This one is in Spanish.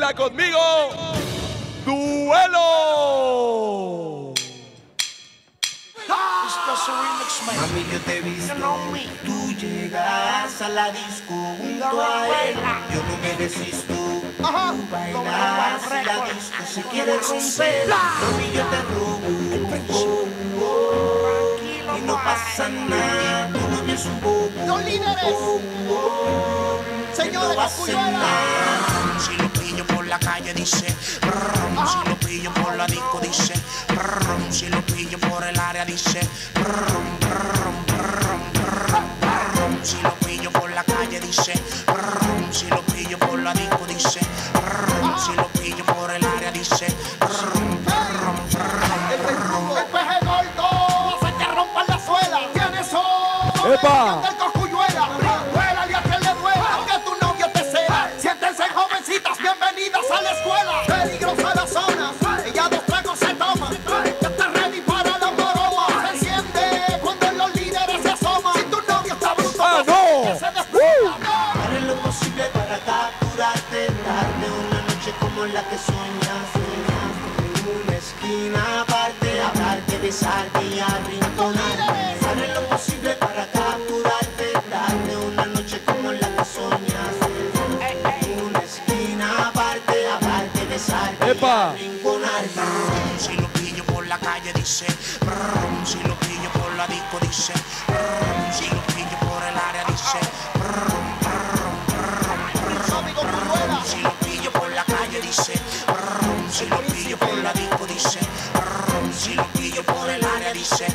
Baila conmigo. Duelo. Mami, yo te he visto, tú llegas a la disco junto a él. Yo no me resisto, tú. Bailas y la disco se quiere romper. Mami, yo te robo, oh, oh, y no pasa nada. Tu novio es un bobo, Los líderes. Señores, no calle dice, brum, si lo pillo por la disco dice, brum, si lo pillo por el área dice, brum, brum, brum, brum, brum, si lo pillo por la calle dice, brum, si lo pillo por la disco dice, brum, si lo pillo por el área dice, brum, brum, brum. El peje gordo se te rompa la suela. Tienes sol. Darte una noche como la que soñas. En una esquina aparte, hablarte, besarte y arrinconarte. Haré lo posible para capturarte, darte una noche como la que soñas. En una esquina aparte, hablarte, besarte ¡Epa! y arrinconarte. Si lo pillo por la calle dice, brum, si lo pillo por la disco dice, del área dice.